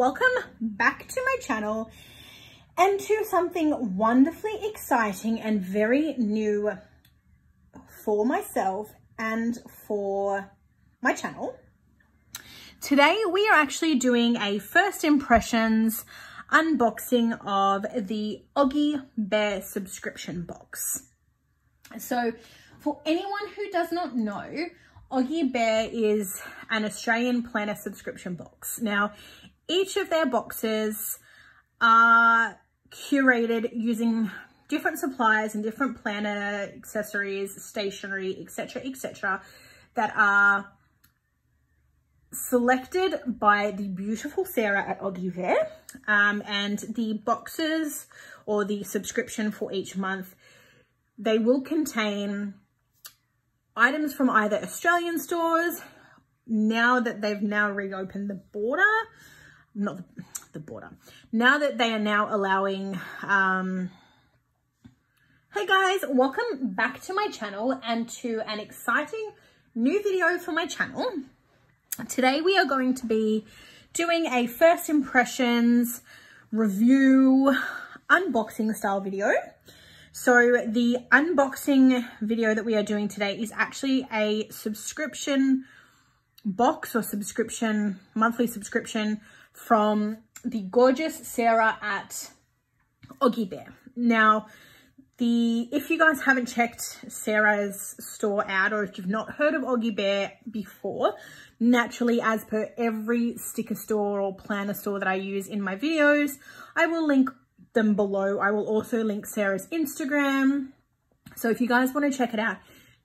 welcome back to my channel and to something wonderfully exciting and very new for myself and for my channel. Today we are actually doing a first impressions unboxing of the Oggy Bear subscription box. So for anyone who does not know, Oggy Bear is an Australian planner subscription box. Now, each of their boxes are curated using different supplies and different planner accessories, stationery, etc., etc., that are selected by the beautiful Sarah at Bear. Um, and the boxes or the subscription for each month, they will contain items from either Australian stores, now that they've now reopened the border, not the, border, now that they are now allowing, um, hey guys, welcome back to my channel and to an exciting new video for my channel. Today we are going to be doing a first impressions review unboxing style video. So the unboxing video that we are doing today is actually a subscription box or subscription, monthly subscription from the gorgeous Sarah at Oggy Bear. Now, the if you guys haven't checked Sarah's store out or if you've not heard of Oggy Bear before, naturally as per every sticker store or planner store that I use in my videos, I will link them below. I will also link Sarah's Instagram. So if you guys want to check it out,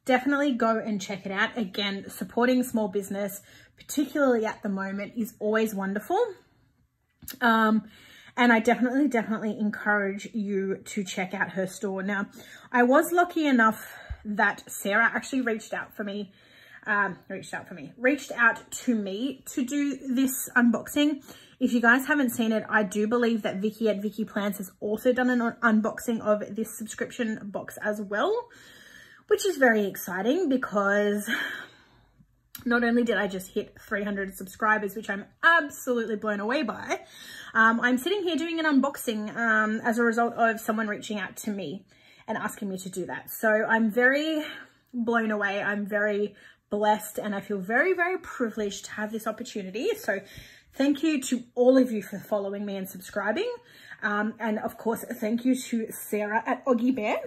definitely go and check it out. Again, supporting small business, particularly at the moment, is always wonderful. Um, and I definitely, definitely encourage you to check out her store. Now, I was lucky enough that Sarah actually reached out for me, um, reached out for me, reached out to me to do this unboxing. If you guys haven't seen it, I do believe that Vicky at Vicky Plans has also done an unboxing of this subscription box as well, which is very exciting because not only did I just hit 300 subscribers, which I'm absolutely blown away by, um, I'm sitting here doing an unboxing um, as a result of someone reaching out to me and asking me to do that. So I'm very blown away. I'm very blessed and I feel very, very privileged to have this opportunity. So thank you to all of you for following me and subscribing. Um, and of course, thank you to Sarah at Oggy Bear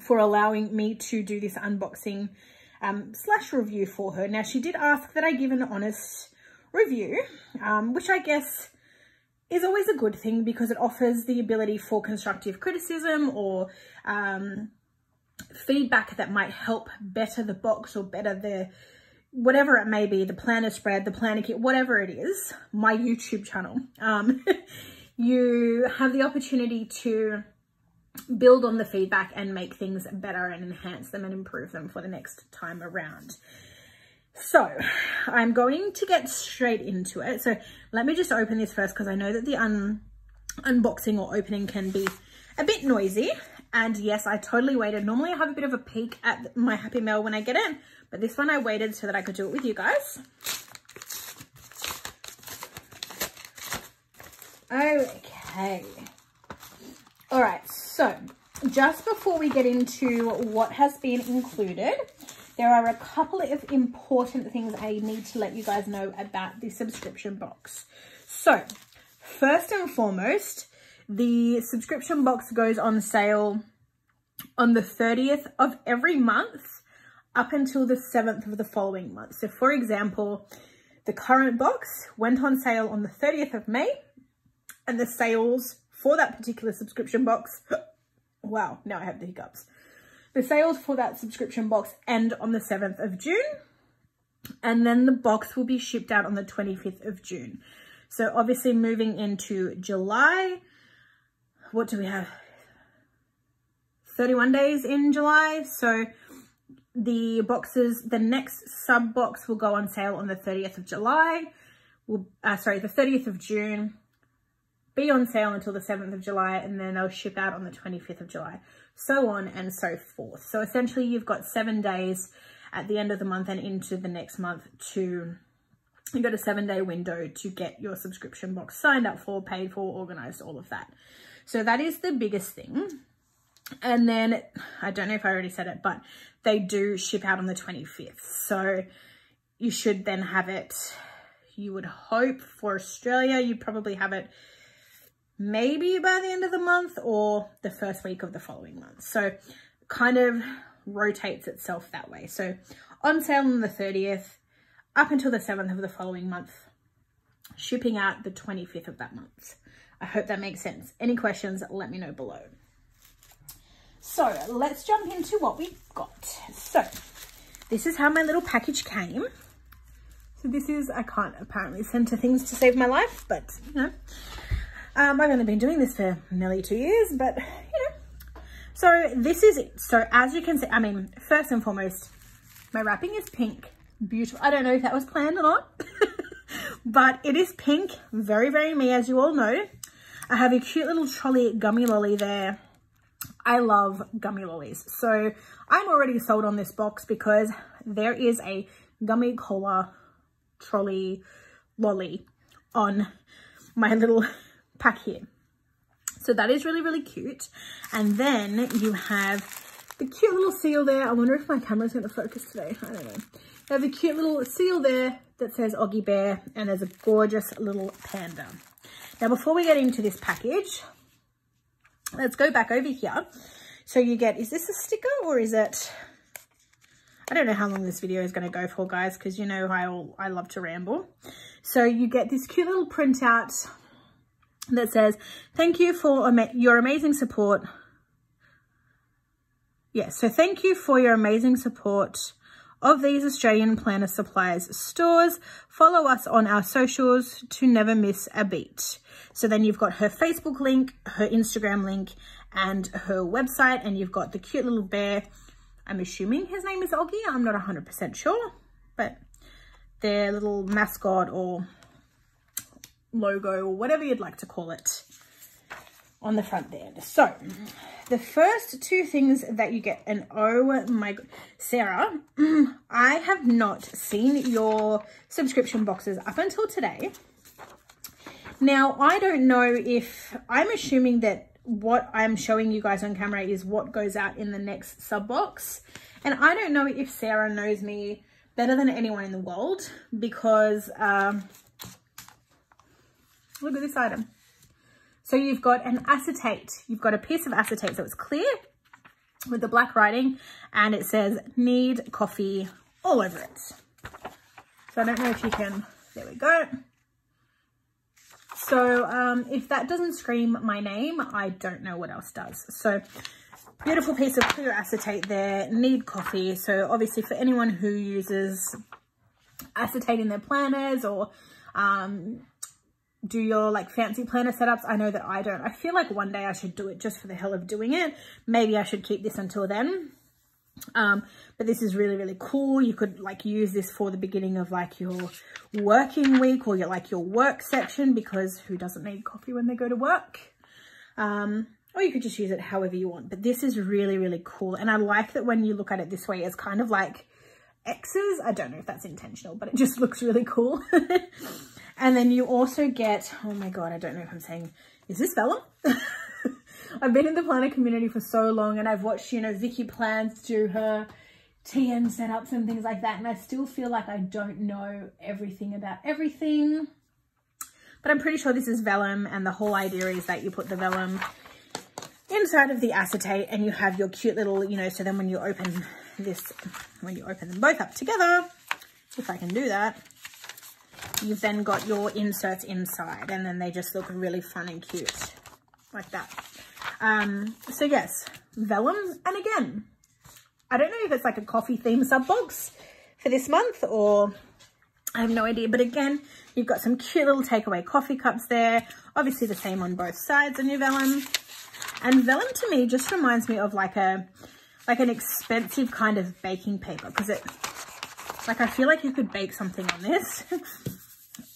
for allowing me to do this unboxing um, slash review for her. Now, she did ask that I give an honest review, um, which I guess is always a good thing because it offers the ability for constructive criticism or um, feedback that might help better the box or better the whatever it may be, the planner spread, the planner kit, whatever it is, my YouTube channel. Um, you have the opportunity to build on the feedback and make things better and enhance them and improve them for the next time around. So I'm going to get straight into it. So let me just open this first because I know that the un unboxing or opening can be a bit noisy. And yes, I totally waited. Normally I have a bit of a peek at my Happy Mail when I get in, but this one I waited so that I could do it with you guys. Okay. All right, so just before we get into what has been included, there are a couple of important things I need to let you guys know about the subscription box. So, first and foremost, the subscription box goes on sale on the 30th of every month up until the 7th of the following month. So, for example, the current box went on sale on the 30th of May and the sales for that particular subscription box. wow, now I have the hiccups. The sales for that subscription box end on the 7th of June. And then the box will be shipped out on the 25th of June. So obviously moving into July, what do we have? 31 days in July. So the boxes, the next sub box will go on sale on the 30th of July. Will, uh, sorry, the 30th of June be on sale until the 7th of July and then they'll ship out on the 25th of July, so on and so forth. So essentially you've got seven days at the end of the month and into the next month to you've got a seven day window to get your subscription box signed up for, paid for, organized, all of that. So that is the biggest thing. And then, I don't know if I already said it, but they do ship out on the 25th. So you should then have it, you would hope for Australia, you probably have it maybe by the end of the month or the first week of the following month. So kind of rotates itself that way. So on sale on the 30th, up until the 7th of the following month, shipping out the 25th of that month. I hope that makes sense. Any questions, let me know below. So let's jump into what we got. So this is how my little package came. So this is, I can't apparently send to things to save my life, but you know, um, I've only been doing this for nearly two years, but you know. So this is it. So as you can see, I mean, first and foremost, my wrapping is pink. Beautiful. I don't know if that was planned or not, but it is pink. Very, very me, as you all know. I have a cute little trolley gummy lolly there. I love gummy lollies. So I'm already sold on this box because there is a gummy cola trolley lolly on my little pack here. So that is really, really cute. And then you have the cute little seal there. I wonder if my camera's going to focus today. I don't know. You have a cute little seal there that says Oggy Bear and there's a gorgeous little panda. Now, before we get into this package, let's go back over here. So you get, is this a sticker or is it, I don't know how long this video is going to go for, guys, because you know I, all, I love to ramble. So you get this cute little printout that says, thank you for your amazing support. Yes, so thank you for your amazing support of these Australian Planner Supplies stores. Follow us on our socials to never miss a beat. So then you've got her Facebook link, her Instagram link, and her website, and you've got the cute little bear. I'm assuming his name is Oggy. I'm not 100% sure, but their little mascot or logo or whatever you'd like to call it on the front there. So the first two things that you get, and oh my Sarah, I have not seen your subscription boxes up until today. Now, I don't know if, I'm assuming that what I'm showing you guys on camera is what goes out in the next sub box. And I don't know if Sarah knows me better than anyone in the world because um, Look at this item. So you've got an acetate. You've got a piece of acetate. So it's clear with the black writing and it says need coffee all over it. So I don't know if you can, there we go. So um, if that doesn't scream my name, I don't know what else does. So beautiful piece of clear acetate there, need coffee. So obviously for anyone who uses acetate in their planners or um, do your like fancy planner setups. I know that I don't. I feel like one day I should do it just for the hell of doing it. Maybe I should keep this until then. Um, but this is really, really cool. You could like use this for the beginning of like your working week or your like your work section because who doesn't need coffee when they go to work? Um, or you could just use it however you want. But this is really, really cool. And I like that when you look at it this way, it's kind of like X's. I don't know if that's intentional, but it just looks really cool. And then you also get, oh my God, I don't know if I'm saying, is this vellum? I've been in the planner community for so long and I've watched, you know, Vicky plans do her TN setups and things like that. And I still feel like I don't know everything about everything. But I'm pretty sure this is vellum and the whole idea is that you put the vellum inside of the acetate and you have your cute little, you know, so then when you open this, when you open them both up together, if I can do that, You've then got your inserts inside and then they just look really fun and cute like that. Um, so yes, vellum. And again, I don't know if it's like a coffee theme sub box for this month or I have no idea. But again, you've got some cute little takeaway coffee cups there. Obviously the same on both sides on your vellum. And vellum to me just reminds me of like a, like an expensive kind of baking paper because it, like I feel like you could bake something on this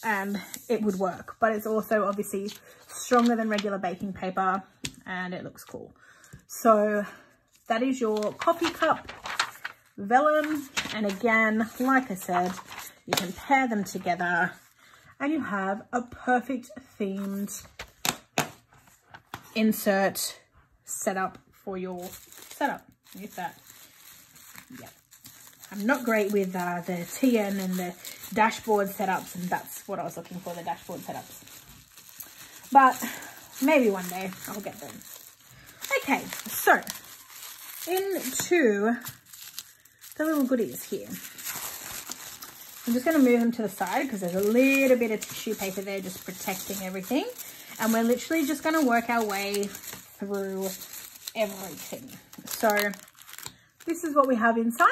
and it would work. But it's also obviously stronger than regular baking paper and it looks cool. So that is your coffee cup vellum. And again, like I said, You can pair them together and you have a perfect themed insert setup for your setup with that. Yeah. I'm not great with uh, the TN and the dashboard setups and that's what I was looking for, the dashboard setups. But maybe one day I'll get them. Okay, so into the little goodies here. I'm just going to move them to the side because there's a little bit of tissue paper there just protecting everything. And we're literally just going to work our way through everything. So this is what we have inside.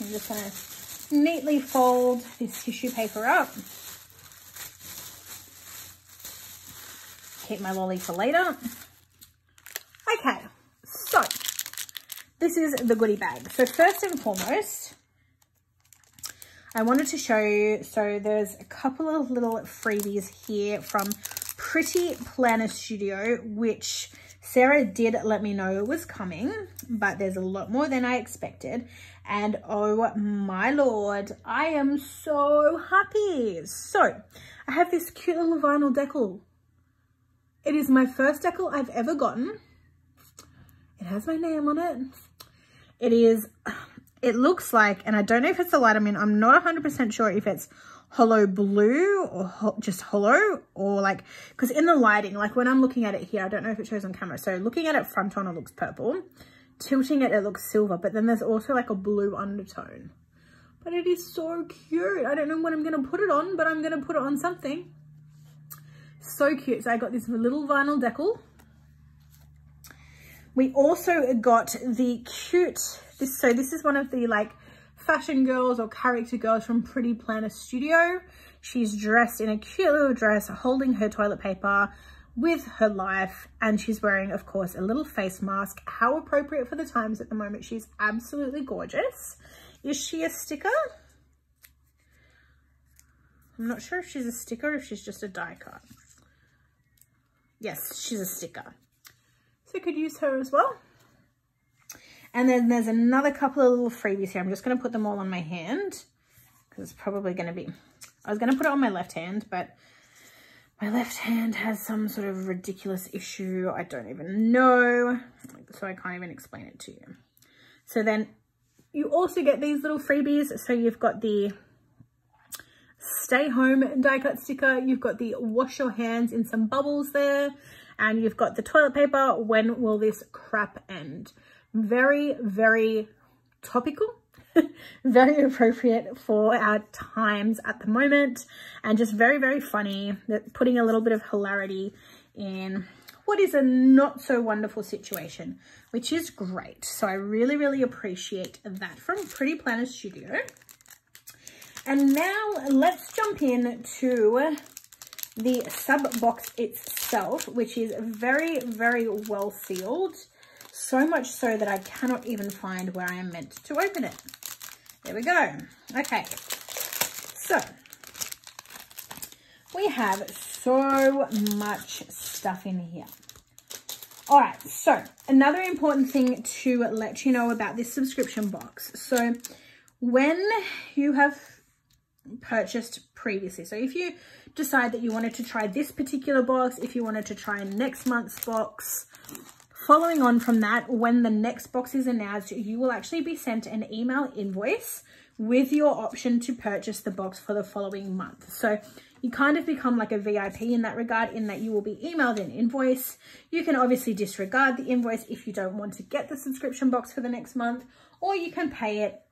I'm just going to neatly fold this tissue paper up. Keep my lolly for later. Okay, so this is the goodie bag. So first and foremost, I wanted to show you, so there's a couple of little freebies here from Pretty Planner Studio, which Sarah did let me know it was coming, but there's a lot more than I expected. And oh my lord, I am so happy. So I have this cute little vinyl decal. It is my first decal I've ever gotten. It has my name on it. It is, it looks like, and I don't know if it's the light I'm in, I'm not 100% sure if it's hollow blue or just hollow or like, because in the lighting, like when I'm looking at it here, I don't know if it shows on camera. So looking at it front on, it looks purple. Tilting it, it looks silver, but then there's also like a blue undertone. But it is so cute. I don't know what I'm going to put it on, but I'm going to put it on something. So cute. So I got this little vinyl decal. We also got the cute, this, so this is one of the like fashion girls or character girls from Pretty Planner Studio. She's dressed in a cute little dress, holding her toilet paper with her life. And she's wearing, of course, a little face mask. How appropriate for the times at the moment. She's absolutely gorgeous. Is she a sticker? I'm not sure if she's a sticker or if she's just a die cut. Yes, she's a sticker. So could use her as well. And then there's another couple of little freebies here. I'm just going to put them all on my hand because it's probably going to be, I was going to put it on my left hand, but my left hand has some sort of ridiculous issue. I don't even know. So I can't even explain it to you. So then you also get these little freebies. So you've got the stay home die cut sticker. You've got the wash your hands in some bubbles there. And you've got the toilet paper. When will this crap end? Very, very topical, very appropriate for our times at the moment and just very, very funny, putting a little bit of hilarity in what is a not so wonderful situation, which is great. So I really, really appreciate that from Pretty Planner Studio. And now let's jump in to the sub box itself, which is very, very well sealed. So much so that I cannot even find where I am meant to open it. There we go. Okay. So, we have so much stuff in here. All right, so another important thing to let you know about this subscription box. So when you have purchased previously, so if you decide that you wanted to try this particular box, if you wanted to try next month's box, Following on from that, when the next box is announced, you will actually be sent an email invoice with your option to purchase the box for the following month. So you kind of become like a VIP in that regard in that you will be emailed an invoice. You can obviously disregard the invoice if you don't want to get the subscription box for the next month, or you can pay it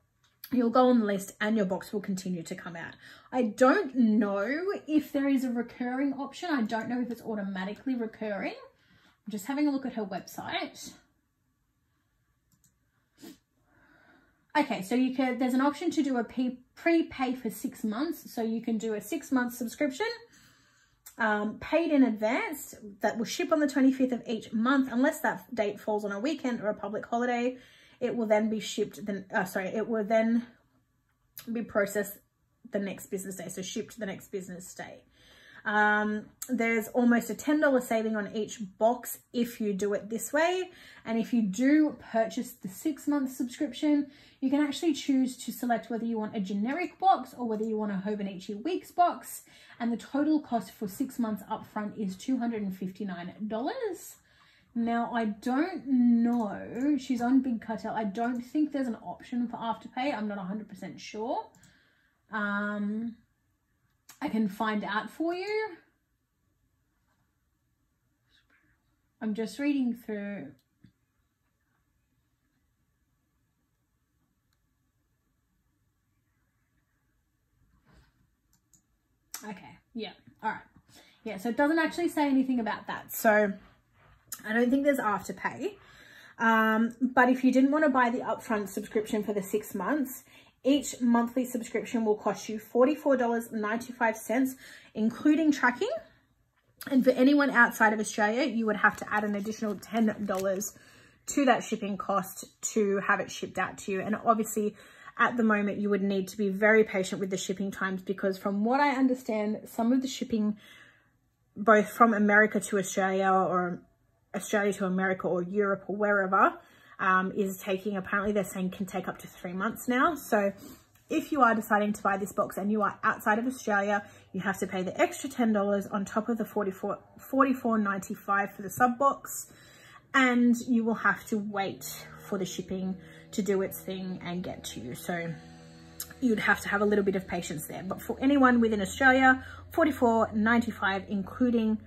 you'll go on the list and your box will continue to come out. I don't know if there is a recurring option. I don't know if it's automatically recurring just having a look at her website. Okay, so you can, there's an option to do a prepay for six months. So you can do a six month subscription um, paid in advance that will ship on the 25th of each month, unless that date falls on a weekend or a public holiday. It will then be shipped, then, uh, sorry, it will then be processed the next business day. So shipped the next business day. Um, there's almost a $10 saving on each box if you do it this way. And if you do purchase the six month subscription, you can actually choose to select whether you want a generic box or whether you want a Hobonichi Weeks box. And the total cost for six months upfront is $259. Now, I don't know, she's on Big Cartel. I don't think there's an option for Afterpay. I'm not 100% sure. Um, I can find out for you. I'm just reading through. Okay, yeah, all right. Yeah, so it doesn't actually say anything about that. So I don't think there's afterpay. Um, but if you didn't want to buy the upfront subscription for the six months, each monthly subscription will cost you $44.95, including tracking. And for anyone outside of Australia, you would have to add an additional $10 to that shipping cost to have it shipped out to you. And obviously, at the moment, you would need to be very patient with the shipping times because from what I understand, some of the shipping, both from America to Australia or Australia to America or Europe or wherever, um, is taking, apparently they're saying can take up to three months now. So if you are deciding to buy this box and you are outside of Australia, you have to pay the extra $10 on top of the 44 $44.95 for the sub box. And you will have to wait for the shipping to do its thing and get to you. So you'd have to have a little bit of patience there. But for anyone within Australia, $44.95, including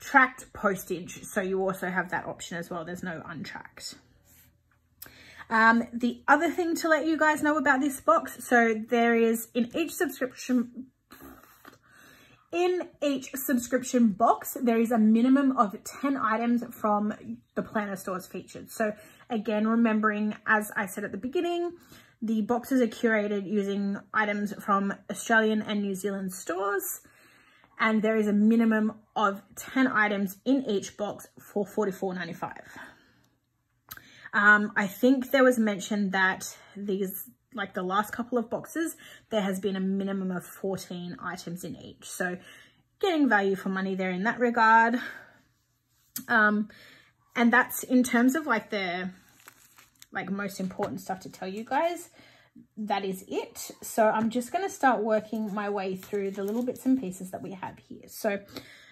tracked postage. So you also have that option as well. There's no untracked. Um, the other thing to let you guys know about this box, so there is in each subscription, in each subscription box, there is a minimum of 10 items from the planner stores featured. So again, remembering, as I said at the beginning, the boxes are curated using items from Australian and New Zealand stores. And there is a minimum of 10 items in each box for $44.95. Um, I think there was mentioned that these, like the last couple of boxes, there has been a minimum of 14 items in each. So getting value for money there in that regard. Um, and that's in terms of like the like most important stuff to tell you guys that is it so i'm just going to start working my way through the little bits and pieces that we have here so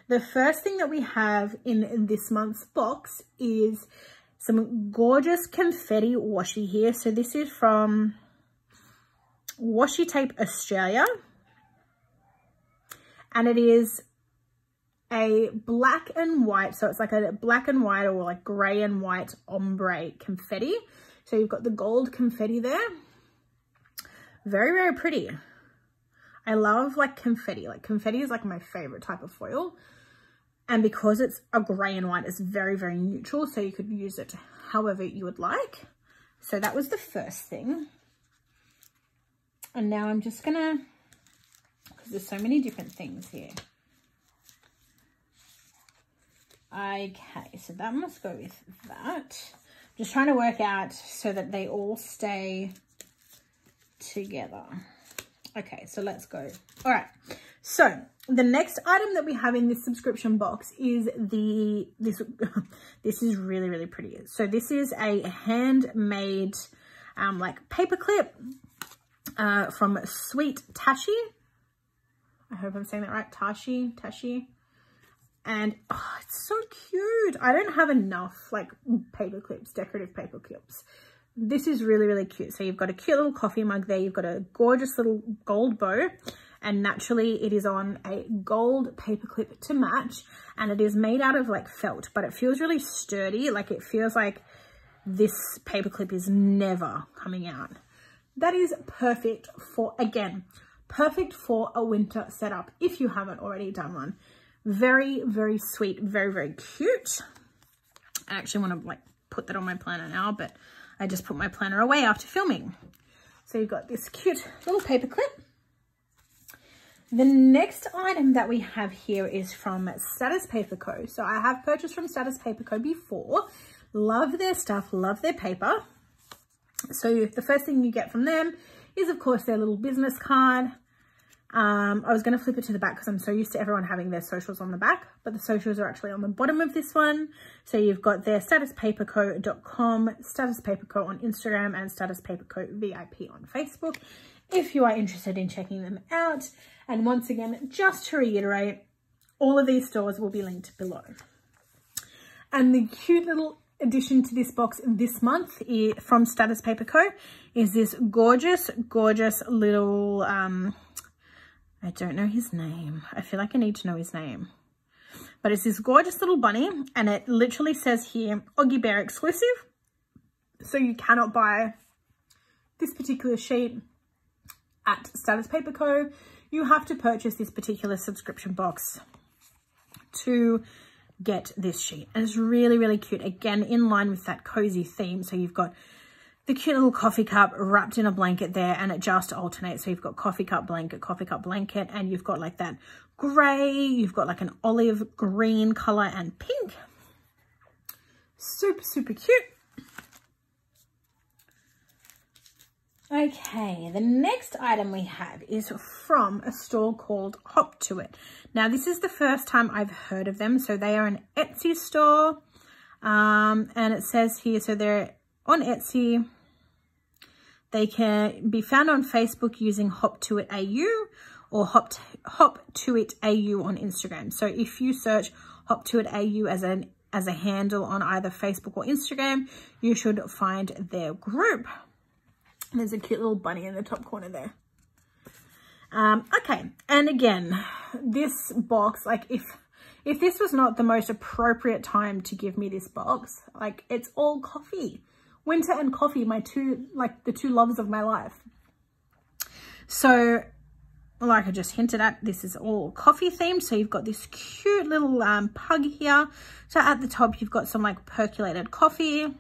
the first thing that we have in this month's box is some gorgeous confetti washi here. So this is from Washi Tape Australia. And it is a black and white. So it's like a black and white or like gray and white ombre confetti. So you've got the gold confetti there. Very, very pretty. I love like confetti. Like confetti is like my favorite type of foil. And because it's a grey and white, it's very, very neutral. So you could use it however you would like. So that was the first thing. And now I'm just going to, because there's so many different things here. Okay, so that must go with that. Just trying to work out so that they all stay together. Okay, so let's go. All right, so the next item that we have in this subscription box is the, this, this is really, really pretty. So this is a handmade, um, like paper clip, uh, from Sweet Tashie. I hope I'm saying that right. Tashie, Tashie. And oh, it's so cute. I don't have enough like paper clips, decorative paper clips. This is really, really cute. So you've got a cute little coffee mug there. You've got a gorgeous little gold bow. And naturally it is on a gold paper clip to match. And it is made out of like felt. But it feels really sturdy. Like it feels like this paper clip is never coming out. That is perfect for again perfect for a winter setup if you haven't already done one. Very very sweet. Very very cute. I actually want to like put that on my planner now but i just put my planner away after filming so you've got this cute little paper clip the next item that we have here is from Statice Paper Co. So I have purchased from Statice Paper Co. before. Love their stuff, love their paper. So the first thing you get from them is, of course, their little business card. Um, I was going to flip it to the back because I'm so used to everyone having their socials on the back, but the socials are actually on the bottom of this one. So you've got their staticepaperco.com, Statice Paperco on Instagram, and Statice Paperco VIP on Facebook if you are interested in checking them out. And once again, just to reiterate, all of these stores will be linked below. And the cute little addition to this box this month from Statice Paper Co. is this gorgeous, gorgeous little, um, I don't know his name. I feel like I need to know his name. But it's this gorgeous little bunny and it literally says here, Oggy Bear exclusive. So you cannot buy this particular sheet at Statice Paper Co. You have to purchase this particular subscription box to get this sheet. And it's really, really cute. Again, in line with that cozy theme. So you've got the cute little coffee cup wrapped in a blanket there and it just alternates. So you've got coffee cup blanket, coffee cup blanket, and you've got like that gray, you've got like an olive green color and pink. Super, super cute. Okay, the next item we have is from a store called Hop To It. Now, this is the first time I've heard of them. So they are an Etsy store. Um, and it says here, so they're on Etsy. They can be found on Facebook using Hop To It AU or Hop, Hop To It AU on Instagram. So if you search Hop To It AU as an as a handle on either Facebook or Instagram, you should find their group. There's a cute little bunny in the top corner there. Um, okay, and again, this box, like if if this was not the most appropriate time to give me this box, like it's all coffee. Winter and coffee, my two, like the two loves of my life. So, like I just hinted at, this is all coffee themed. So you've got this cute little um, pug here. So at the top, you've got some like percolated coffee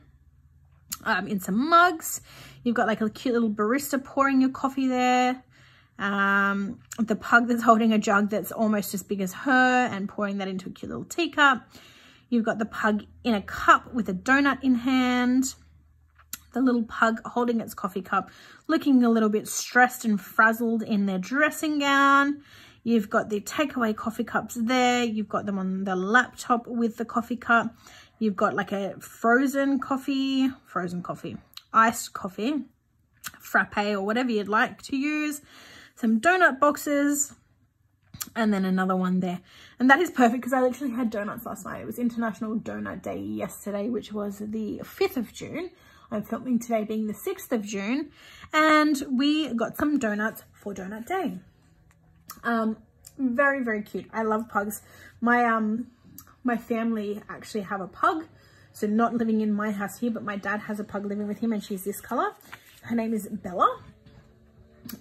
um, in some mugs. You've got like a cute little barista pouring your coffee there. Um, the pug that's holding a jug that's almost as big as her and pouring that into a cute little teacup. You've got the pug in a cup with a donut in hand. The little pug holding its coffee cup, looking a little bit stressed and frazzled in their dressing gown. You've got the takeaway coffee cups there. You've got them on the laptop with the coffee cup. You've got like a frozen coffee, frozen coffee, iced coffee, frappe or whatever you'd like to use. Some donut boxes and then another one there. And that is perfect because I literally had donuts last night. It was International Donut Day yesterday, which was the 5th of June. I'm filming today being the 6th of June. And we got some donuts for Donut Day. Um, very, very cute. I love pugs. My um my family actually have a pug. So not living in my house here, but my dad has a pug living with him and she's this color. Her name is Bella.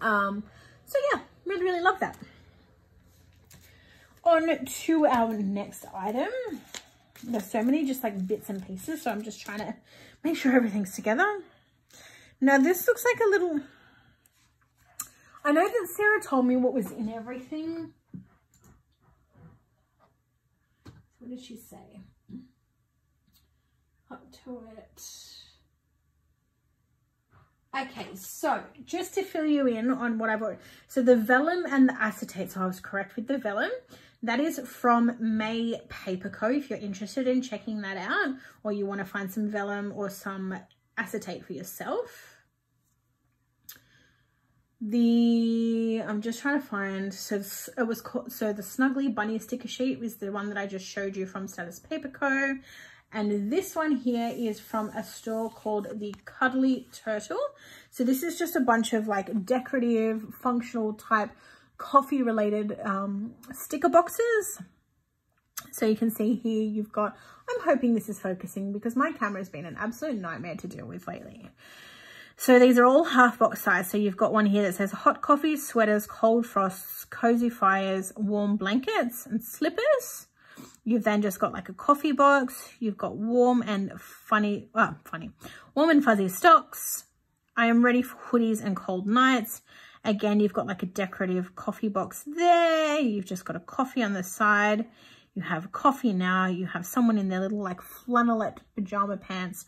Um, so yeah, really, really love that. On to our next item. There's so many just like bits and pieces. So I'm just trying to make sure everything's together. Now this looks like a little, I know that Sarah told me what was in everything. What did she say? Hop To It. Okay, so just to fill you in on what I've already, so the vellum and the acetate, so I was correct with the vellum. That is from May Paper Co. If you're interested in checking that out, or you want to find some vellum or some acetate for yourself. The i'm just trying to find so it was called so the snuggly bunny sticker sheet was the one that i just showed you from statice paper co. And this one here is from a store called the cuddly turtle. So this is just a bunch of like decorative functional type coffee related um, sticker boxes so you can see here you've got i'm hoping this is focusing because my camera has been an absolute nightmare to deal with lately so these are all half box size. So you've got one here that says hot coffee, sweaters, cold frosts, cozy fires, warm blankets and slippers. You've then just got like a coffee box. You've got warm and funny, well, funny, warm and fuzzy stocks. I am ready for hoodies and cold nights. Again, you've got like a decorative coffee box there. You've just got a coffee on the side. You have coffee now. You have someone in their little like flannelette pajama pants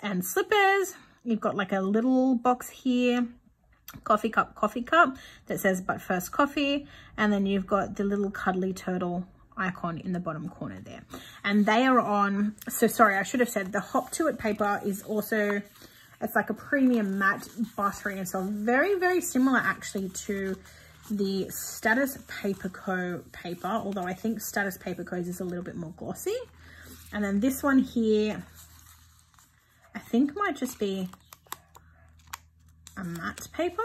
and slippers. You've got like a little box here coffee cup, coffee cup that says but first coffee. And then you've got the little cuddly turtle icon in the bottom corner there. And they are on, so sorry, I should have said the Hop to It paper is also, it's like a premium matte buttery and so very, very similar actually to the Statice Paper Co paper, although I think Statice Paper Co is a little bit more glossy. And then this one here, I think might just be a matte paper.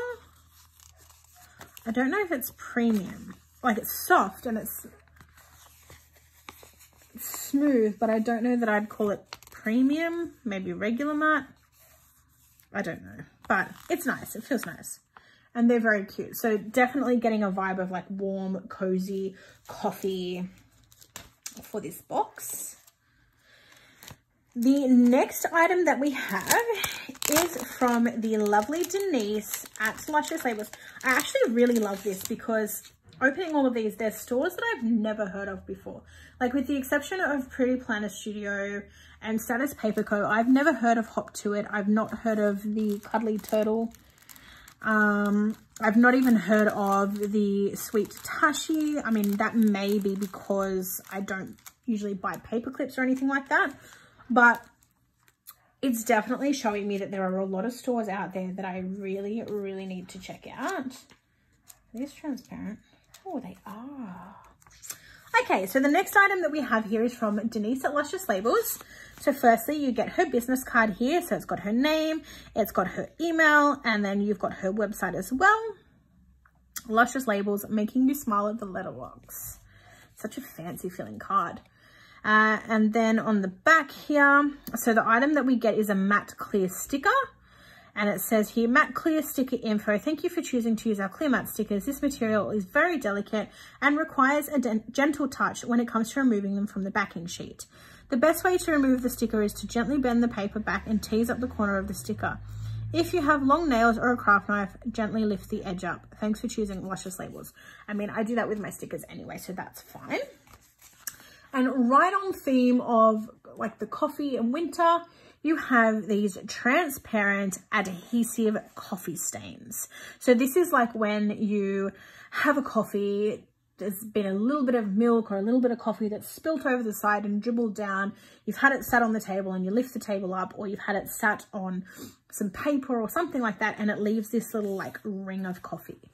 I don't know if it's premium. Like it's soft and it's smooth, but I don't know that I'd call it premium, maybe regular matte. I don't know, but it's nice. It feels nice. And they're very cute. So definitely getting a vibe of like warm, cozy coffee for this box. The next item that we have is from the lovely Denise at Luscious Labels. I actually really love this because opening all of these, there's stores that I've never heard of before. Like with the exception of Pretty Planner Studio and Statice Paper Co. I've never heard of Hop To It. I've not heard of the Cuddly Turtle. Um, I've not even heard of the Sweet Tashie. I mean, that may be because I don't usually buy paper clips or anything like that but it's definitely showing me that there are a lot of stores out there that I really, really need to check out. Are these transparent? Oh, they are. Okay, so the next item that we have here is from Denise at Luscious Labels. So firstly, you get her business card here. So it's got her name, it's got her email, and then you've got her website as well. Luscious Labels, making you smile at the letterbox. Such a fancy feeling card. Uh, and then on the back here, so the item that we get is a matte clear sticker. And it says here, matte clear sticker info. Thank you for choosing to use our clear matte stickers. This material is very delicate and requires a gentle touch when it comes to removing them from the backing sheet. The best way to remove the sticker is to gently bend the paper back and tease up the corner of the sticker. If you have long nails or a craft knife, gently lift the edge up. Thanks for choosing Luscious Labels. I mean, I do that with my stickers anyway, so that's fine. And right on theme of like the coffee and winter, you have these transparent adhesive coffee stains. So this is like when you have a coffee, there's been a little bit of milk or a little bit of coffee that's spilt over the side and dribbled down. You've had it sat on the table and you lift the table up or you've had it sat on some paper or something like that and it leaves this little like ring of coffee.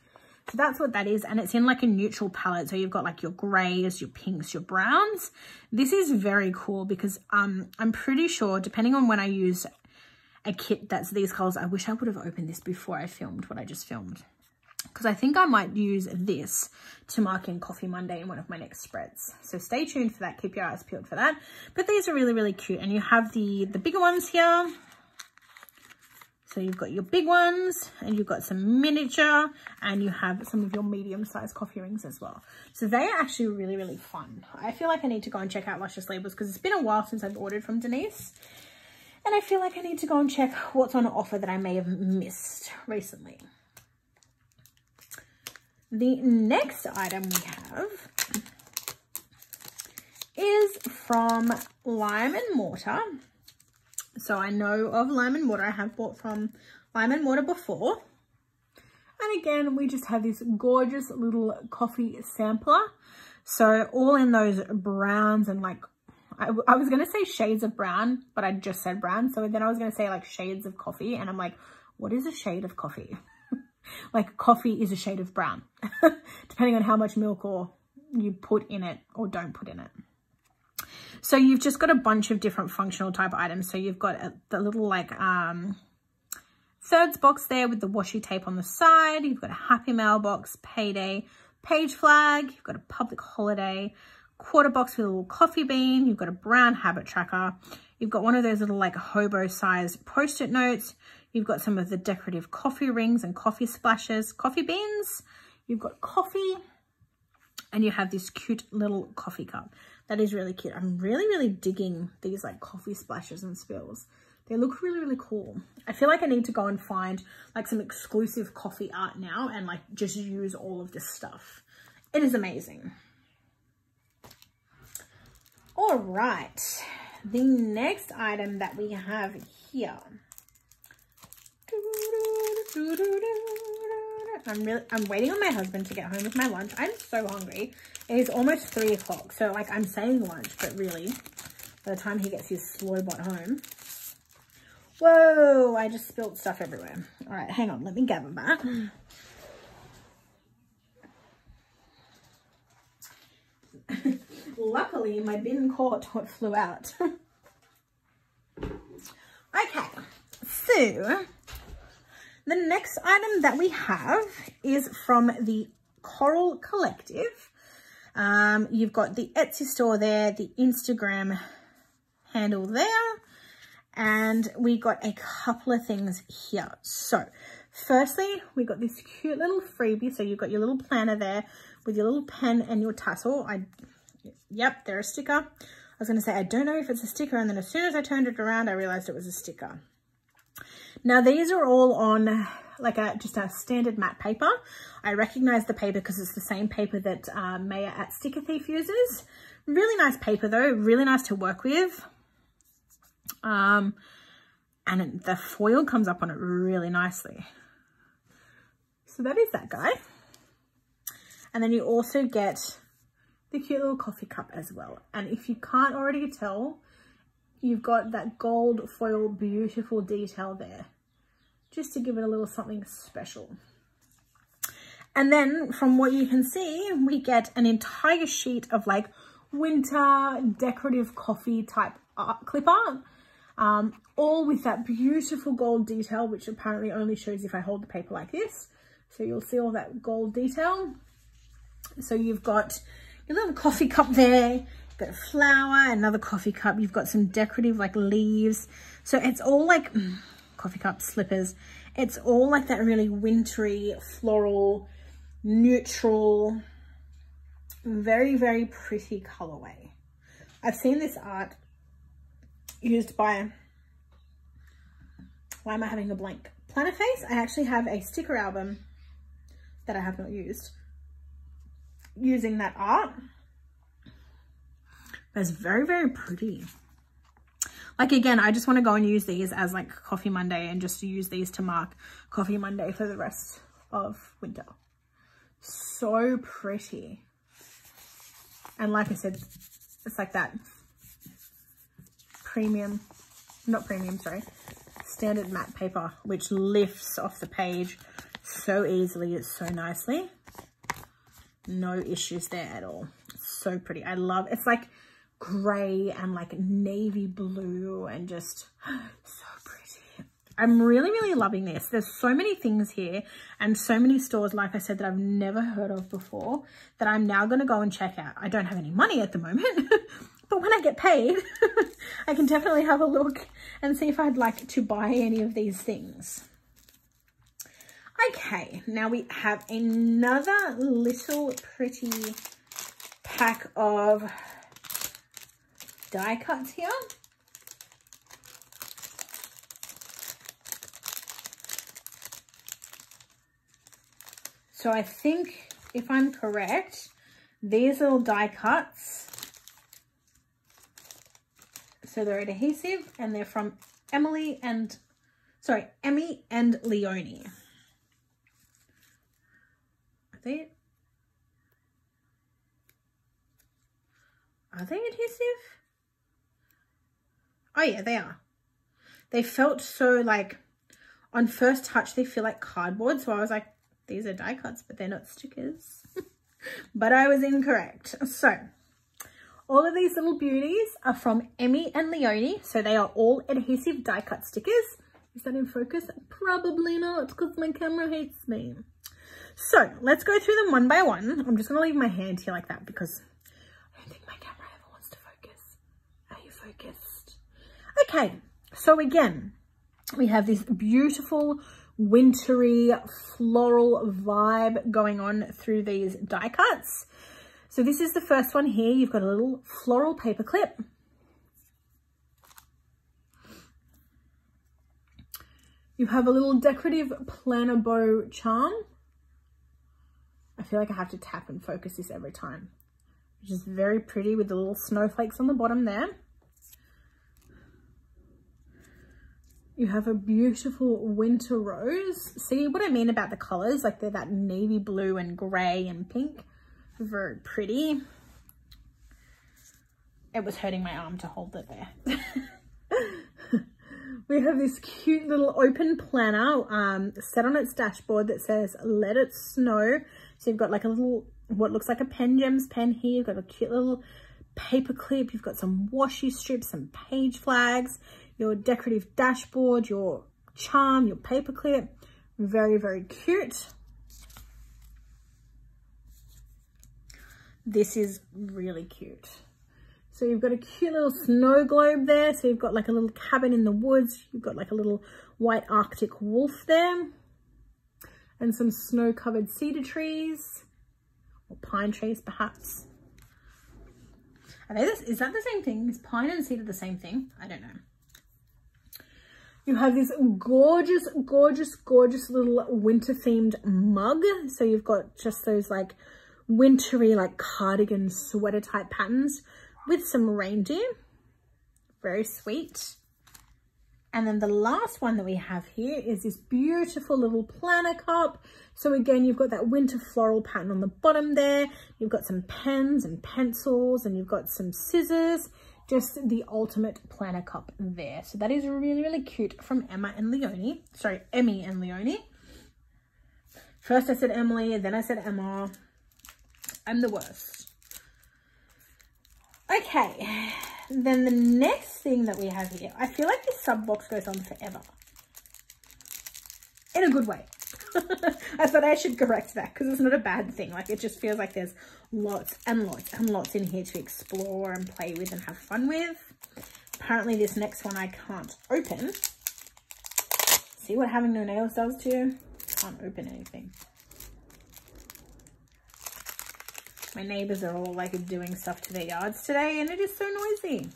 So that's what that is. And it's in like a neutral palette. So you've got like your grays, your pinks, your browns. This is very cool because um, I'm pretty sure, depending on when I use a kit that's these colors, I wish I would have opened this before I filmed what I just filmed. Because I think I might use this to mark in Coffee Monday in one of my next spreads. So stay tuned for that. Keep your eyes peeled for that. But these are really, really cute. And you have the, the bigger ones here. So you've got your big ones and you've got some miniature and you have some of your medium-sized coffee rings as well. So they are actually really, really fun. I feel like I need to go and check out Luscious Labels because it's been a while since I've ordered from Denise. And I feel like I need to go and check what's on offer that I may have missed recently. The next item we have is from Lime and Mortar. So I know of Lime and Mortar. I have bought from Lime and Mortar before. And again, we just have this gorgeous little coffee sampler. So all in those browns and like, I, I was going to say shades of brown, but I just said brown. So then I was going to say like shades of coffee. And I'm like, what is a shade of coffee? like coffee is a shade of brown, depending on how much milk or you put in it or don't put in it. So you've just got a bunch of different functional type items. So you've got a, the little like um, thirds box there with the washi tape on the side. You've got a happy mailbox, payday, page flag. You've got a public holiday, quarter box with a little coffee bean. You've got a brown habit tracker. You've got one of those little like hobo size post-it notes. You've got some of the decorative coffee rings and coffee splashes, coffee beans. You've got coffee and you have this cute little coffee cup. That is really cute. I'm really, really digging these like coffee splashes and spills. They look really, really cool. I feel like I need to go and find like some exclusive coffee art now and like just use all of this stuff. It is amazing. All right. The next item that we have here I'm really, I'm waiting on my husband to get home with my lunch. I'm so hungry. It is almost three o'clock. So like I'm saying lunch, but really by the time he gets his slow bot home. Whoa, I just spilled stuff everywhere. All right, hang on. Let me gather that. Luckily, my bin caught what flew out. okay, so the next item that we have is from the Coral Collective. Um, you've got the Etsy store there, the Instagram handle there, and we got a couple of things here. So firstly, we got this cute little freebie. So you've got your little planner there with your little pen and your tassel. I, yep, they're a sticker. I was going to say, I don't know if it's a sticker. And then as soon as I turned it around, I realized it was a sticker. Now these are all on like a just a standard matte paper. I recognize the paper because it's the same paper that uh, Maya at Sticker Thief uses. Really nice paper though, really nice to work with. Um, and the foil comes up on it really nicely. So that is that guy. And then you also get the cute little coffee cup as well. And if you can't already tell, you've got that gold foil beautiful detail there just to give it a little something special. And then from what you can see, we get an entire sheet of like winter decorative coffee type art, clip art, um, all with that beautiful gold detail, which apparently only shows if I hold the paper like this. So you'll see all that gold detail. So you've got your little coffee cup there, got flower, another coffee cup, you've got some decorative like leaves. So it's all like, mm, coffee cup slippers. It's all like that really wintry, floral, neutral, very, very pretty colorway. I've seen this art used by, why am I having a blank? Plannerface. I actually have a sticker album that I have not used using that art. But it's very, very pretty. Like again, I just want to go and use these as like Coffee Monday and just use these to mark Coffee Monday for the rest of winter. So pretty. And like I said, it's like that premium, not premium, sorry, standard matte paper, which lifts off the page so easily, it's so nicely. No issues there at all. So pretty. I love, it's like gray and like navy blue and just so pretty. I'm really, really loving this. There's so many things here and so many stores, like I said, that I've never heard of before that I'm now going to go and check out. I don't have any money at the moment, but when I get paid, I can definitely have a look and see if I'd like to buy any of these things. Okay, now we have another little pretty pack of die cuts here. So I think if I'm correct, these little die cuts, so they're adhesive and they're from Emily and, sorry, Emmy and Leonie. Are they, are they adhesive? Oh yeah, they are. They felt so like, on first touch, they feel like cardboard. So I was like, these are die cuts, but they're not stickers. but I was incorrect. So all of these little beauties are from Emmy and Leonie. So they are all adhesive die cut stickers. Is that in focus? Probably not because my camera hates me. So let's go through them one by one. I'm just going to leave my hand here like that because I don't think my camera ever wants to focus. Are you focused? Okay, so again, we have this beautiful wintry floral vibe going on through these die cuts. So this is the first one here. You've got a little floral paper clip. You have a little decorative planner bow charm. I feel like I have to tap and focus this every time, which is very pretty with the little snowflakes on the bottom there. You have a beautiful winter rose. See what I mean about the colors? Like they're that navy blue and gray and pink. Very pretty. It was hurting my arm to hold it there. we have this cute little open planner um, set on its dashboard that says, let it snow. So you've got like a little, what looks like a pen gems pen here. You've got a cute little paper clip. You've got some washi strips, some page flags, your decorative dashboard, your charm, your paper clip. Very, very cute. This is really cute. So you've got a cute little snow globe there. So you've got like a little cabin in the woods. You've got like a little white Arctic wolf there. And some snow covered cedar trees or pine trees perhaps. Are they this, is that the same thing? Is pine and cedar the same thing? I don't know. You have this gorgeous, gorgeous, gorgeous little winter themed mug. So you've got just those like wintry like cardigan sweater type patterns with some reindeer. Very sweet. And then the last one that we have here is this beautiful little planner cup. So again, you've got that winter floral pattern on the bottom there. You've got some pens and pencils and you've got some scissors. Just the ultimate planner cup there. So that is really, really cute from Emma and Leonie. Sorry, Emmy and Leonie. First I said Emily, then I said Emma. I'm the worst. Okay, then the next thing that we have here, I feel like this sub box goes on forever. In a good way. I thought I should correct that because it's not a bad thing. Like it just feels like there's lots and lots and lots in here to explore and play with and have fun with. Apparently this next one I can't open. See what having no nails does to you? Can't open anything. My neighbors are all like doing stuff to their yards today and it is so noisy.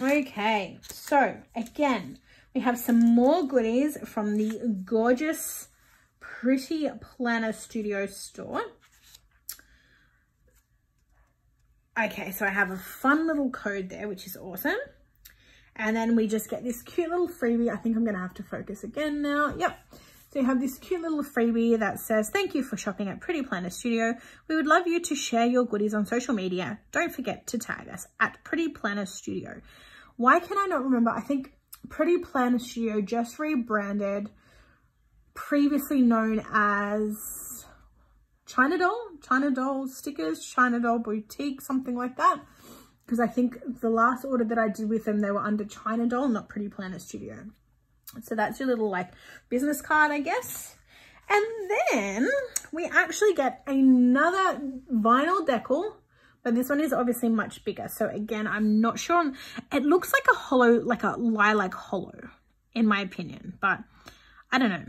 Okay, so again, we have some more goodies from the gorgeous Pretty Planner Studio store. Okay, so I have a fun little code there, which is awesome. And then we just get this cute little freebie. I think I'm going to have to focus again now. Yep. So you have this cute little freebie that says, thank you for shopping at Pretty Planner Studio. We would love you to share your goodies on social media. Don't forget to tag us at Pretty Planner Studio. Why can I not remember? I think Pretty Planner Studio just rebranded, previously known as China Doll, China Doll stickers, China Doll Boutique, something like that. Because I think the last order that I did with them, they were under China Doll, not Pretty Planner Studio. So that's your little like business card, I guess. And then we actually get another vinyl decal, but this one is obviously much bigger. So again, I'm not sure. It looks like a hollow, like a lilac hollow, in my opinion, but I don't know.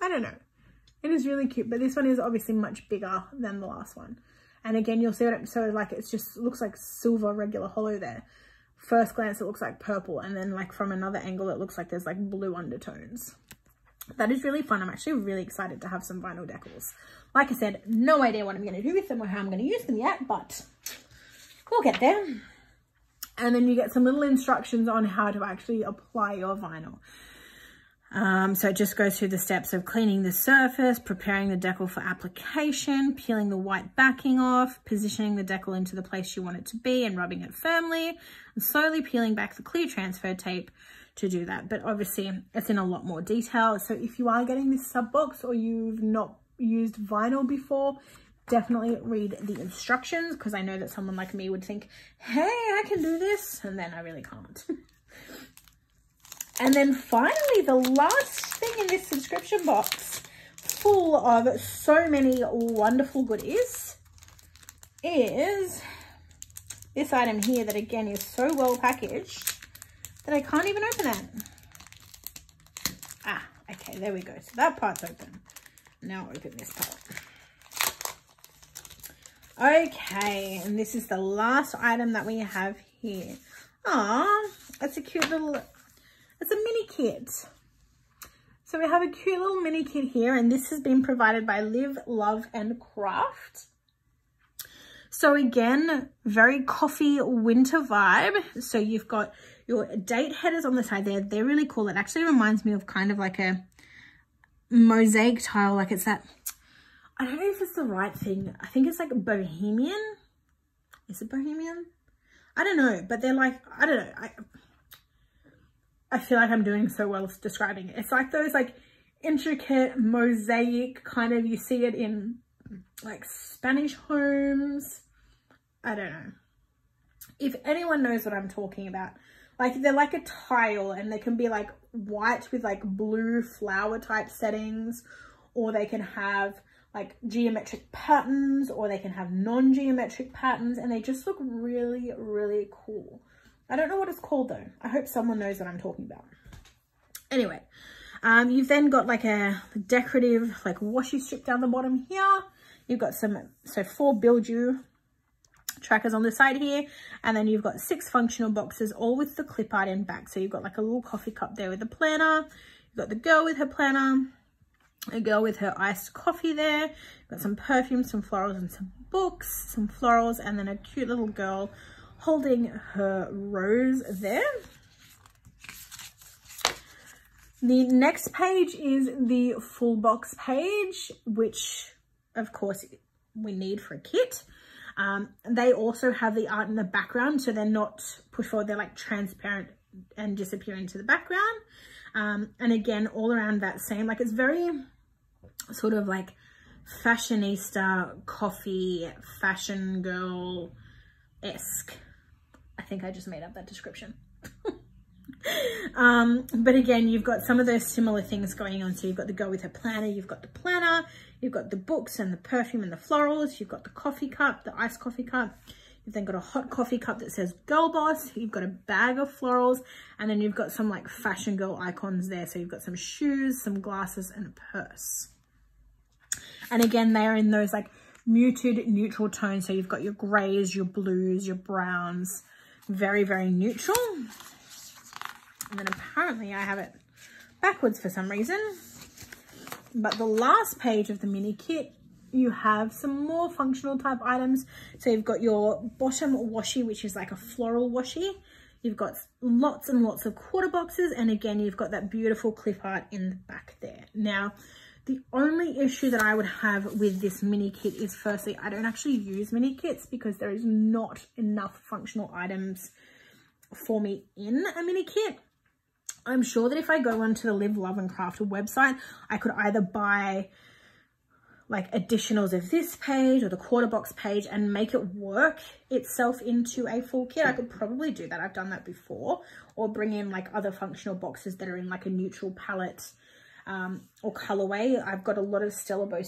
I don't know. It is really cute, but this one is obviously much bigger than the last one. And again, you'll see what it, so like, it's just looks like silver regular hollow there first glance it looks like purple and then like from another angle it looks like there's like blue undertones that is really fun. I'm actually really excited to have some vinyl decals. Like i said no idea what i'm going to do with them or how i'm going to use them yet but we'll get there. And then you get some little instructions on how to actually apply your vinyl. Um, so it just goes through the steps of cleaning the surface, preparing the decal for application, peeling the white backing off, positioning the decal into the place you want it to be and rubbing it firmly, and slowly peeling back the clear transfer tape to do that. But obviously it's in a lot more detail. So if you are getting this sub box or you've not used vinyl before, definitely read the instructions because I know that someone like me would think, hey, I can do this. And then I really can't. And then finally, the last thing in this subscription box, full of so many wonderful goodies, is this item here that again is so well packaged that I can't even open it. Ah, okay, there we go. So that part's open. Now open this part. Okay, and this is the last item that we have here. Ah, it's a cute little it's a mini kit. So we have a cute little mini kit here and this has been provided by Live, Love and Craft. So again, very coffee winter vibe. So you've got Your date headers on the side there, they're really cool. It actually reminds me of kind of like a mosaic tile. Like it's that, I don't know if it's the right thing. I think it's like bohemian. Is it bohemian? I don't know, but they're like, I don't know. I, I feel like I'm doing so well describing it. It's like those like intricate mosaic kind of, you see it in like Spanish homes. I don't know. If anyone knows what I'm talking about, like they're like a tile and they can be like white with like blue flower type settings or they can have like geometric patterns or they can have non-geometric patterns and they just look really, really cool. I don't know what it's called though. I hope someone knows what I'm talking about. Anyway, um, you've then got like a decorative like washi strip down the bottom here. You've got some, so four Build You trackers on the side here. And then you've got six functional boxes, all with the clip art in back. So you've got like a little coffee cup there with a planner. You've got the girl with her planner, a girl with her iced coffee there. You've got some perfumes, some florals and some books, some florals, and then a cute little girl holding her rose there. The next page is the full box page, which of course we need for a kit. Um, they also have the art in the background, so they're not pushed forward, they're like transparent and disappear into the background. Um, and again, all around that same, like it's very sort of like fashionista, coffee, fashion girl-esque. I think I just made up that description. um, but again, you've got some of those similar things going on. So you've got the girl with her planner, you've got the planner, you've got the books and the perfume and the florals, you've got the coffee cup, the iced coffee cup. You've then got a hot coffee cup that says Girl Boss. You've got a bag of florals and then you've got some like fashion girl icons there. So you've got some shoes, some glasses and a purse. And again, they are in those like muted neutral tones. So you've got your grays, your blues, your browns, very, very neutral. And then apparently I have it backwards for some reason. But the last page of the mini kit, you have some more functional type items. So you've got your bottom washi, which is like a floral washi. You've got lots and lots of quarter boxes. And again, you've got that beautiful clip art in the back there. Now, the only issue that I would have with this mini kit is firstly, I don't actually use mini kits because there is not enough functional items for me in a mini kit. I'm sure that if I go onto the Live, Love and Craft website, I could either buy like additionals of this page or the quarter box page and make it work itself into a full kit. I could probably do that. I've done that before. Or bring in like other functional boxes that are in like a neutral palette um, or colorway. I've got a lot of Stella Bow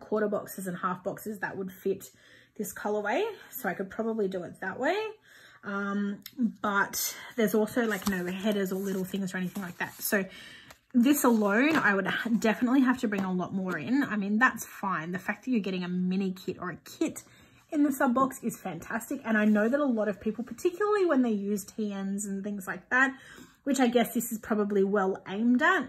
quarter boxes and half boxes that would fit this colorway. So I could probably do it that way. Um, but there's also like no headers or little things or anything like that. So this alone, I would definitely have to bring a lot more in. I mean, that's fine. The fact that you're getting a mini kit or a kit in the sub box is fantastic. And I know that a lot of people, particularly when they use TNs and things like that, which I guess this is probably well aimed at,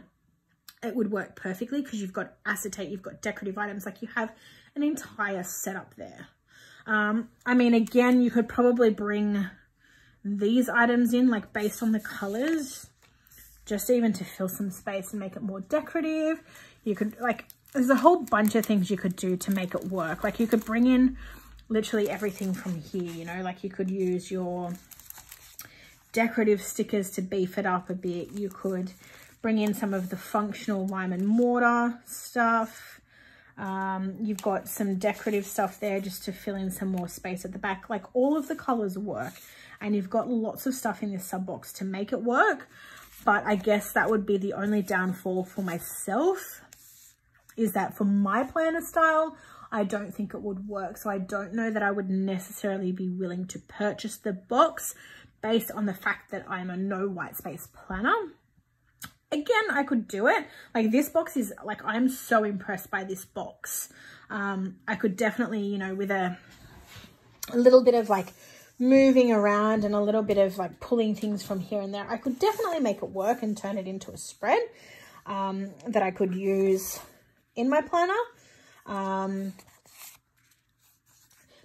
it would work perfectly because you've got acetate, you've got decorative items, like you have an entire setup there. Um, I mean, again, you could probably bring these items in, like based on the colors, just even to fill some space and make it more decorative. You could like, there's a whole bunch of things you could do to make it work. Like you could bring in literally everything from here, you know, like you could use your decorative stickers to beef it up a bit. You could bring in some of the functional lime and mortar stuff. Um, you've got some decorative stuff there just to fill in some more space at the back. Like all of the colors work and you've got lots of stuff in this sub box to make it work. But I guess that would be the only downfall for myself is that for my planner style, I don't think it would work. So I don't know that I would necessarily be willing to purchase the box based on the fact that I'm a no white space planner. Again, I could do it. Like this box is like, I'm so impressed by this box. Um, I could definitely, you know, with a, a little bit of like moving around and a little bit of like pulling things from here and there, I could definitely make it work and turn it into a spread um, that I could use in my planner. Um,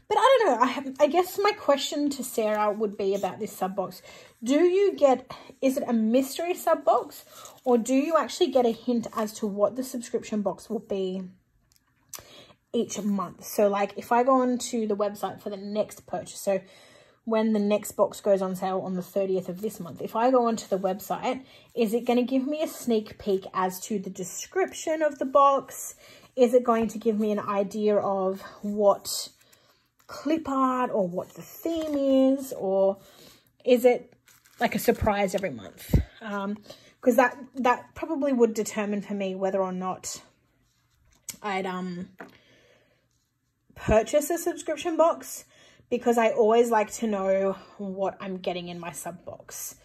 But I don't know. I, have, I guess my question to Sarah would be about this sub box. Do you get, is it a mystery sub box or do you actually get a hint as to what the subscription box will be each month? So like if I go onto the website for the next purchase, so when the next box goes on sale on the 30th of this month, if I go onto the website, is it going to give me a sneak peek as to the description of the box? Is it going to give me an idea of what clip art or what the theme is? Or is it like a surprise every month? Because um, that, that probably would determine for me whether or not I'd um purchase a subscription box because I always like to know what I'm getting in my sub box.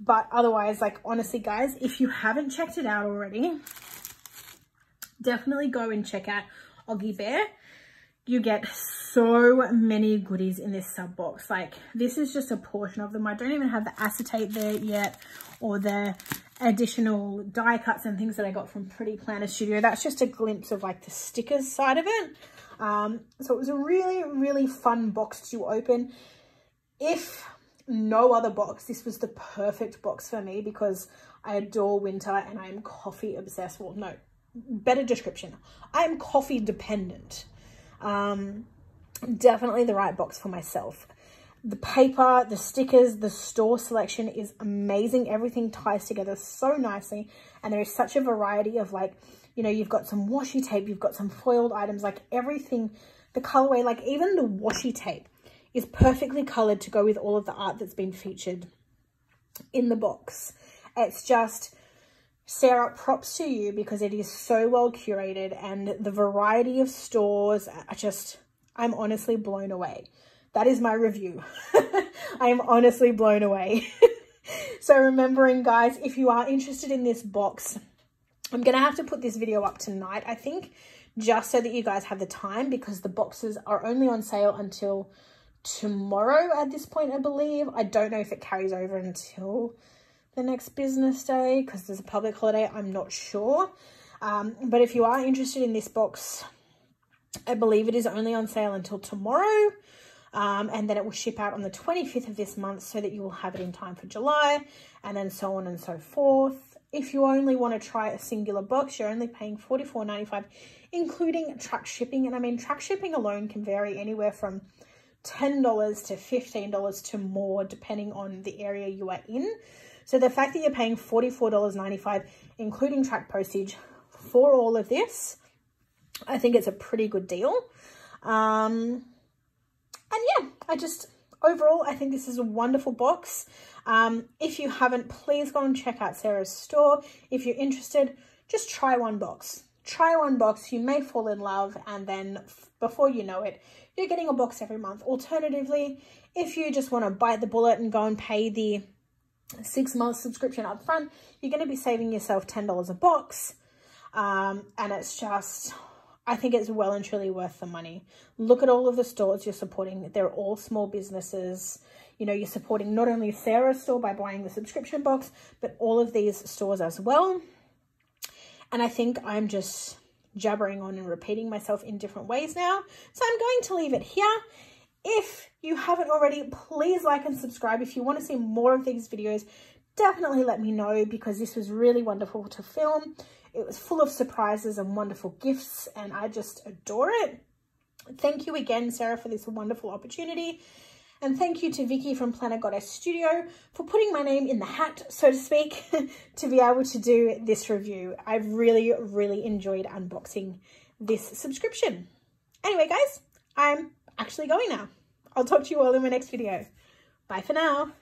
But otherwise, like honestly, guys, if you haven't checked it out already, definitely go and check out Oggy Bear. You get so many goodies in this sub box. Like this is just a portion of them. I don't even have the acetate there yet or the additional die cuts and things that I got from Pretty Planner Studio. That's just a glimpse of like the stickers side of it. Um, so it was a really, really fun box to open. If no other box, this was the perfect box for me because I adore winter and I am coffee obsessed. Well, no, better description. I am coffee dependent. Um, definitely the right box for myself. The paper, the stickers, the store selection is amazing. Everything ties together so nicely. And there is such a variety of like you know, you've got some washi tape, you've got some foiled items, like everything, the colorway, like even the washi tape is perfectly colored to go with all of the art that's been featured in the box. It's just, Sarah, props to you because it is so well curated and the variety of stores are just, I'm honestly blown away. That is my review. I am honestly blown away. so remembering guys, if you are interested in this box, I'm going to have to put this video up tonight, I think, just so that you guys have the time because the boxes are only on sale until tomorrow at this point, I believe. I don't know if it carries over until the next business day because there's a public holiday. I'm not sure. Um, but if you are interested in this box, I believe it is only on sale until tomorrow. Um, and then it will ship out on the 25th of this month so that you will have it in time for July and then so on and so forth. If you only want to try a singular box, you're only paying $44.95, including truck shipping. And I mean, truck shipping alone can vary anywhere from $10 to $15 to more, depending on the area you are in. So the fact that you're paying $44.95, including track postage, for all of this, I think it's a pretty good deal. Um, and yeah, I just, overall, I think this is a wonderful box. Um, if you haven't, please go and check out Sarah's store. If you're interested, just try one box. Try one box, you may fall in love, and then before you know it, you're getting a box every month. Alternatively, if you just want to bite the bullet and go and pay the six month subscription up front, you're going to be saving yourself $10 a box. Um, and it's just, I think it's well and truly worth the money. Look at all of the stores you're supporting. They're all small businesses. You know, you're supporting not only Sarah's store by buying the subscription box, but all of these stores as well. And I think I'm just jabbering on and repeating myself in different ways now. So I'm going to leave it here. If you haven't already, please like and subscribe. If you want to see more of these videos, definitely let me know because this was really wonderful to film. It was full of surprises and wonderful gifts and I just adore it. Thank you again, Sarah, for this wonderful opportunity. And thank you to Vicky from Planner Goddess Studio for putting my name in the hat, so to speak, to be able to do this review. I've really, really enjoyed unboxing this subscription. Anyway, guys, I'm actually going now. I'll talk to you all in my next video. Bye for now.